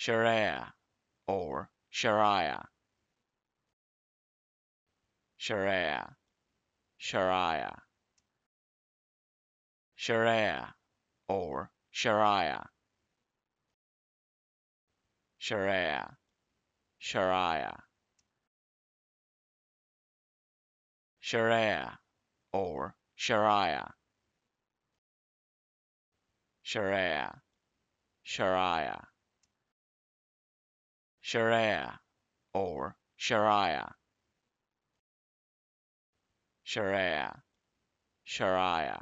Sharaya or Sharaya. Sharaya. Sharaya. Sharaya or Sharaya. Sharaya. Sharaya. Sharaya or Sharaya. Sharaya. Sharaya Sharaya or Sharaya. Sharaya. Sharaya